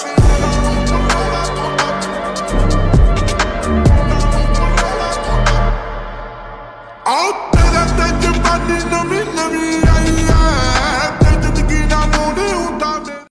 Out there, that you, but running, no me, no me.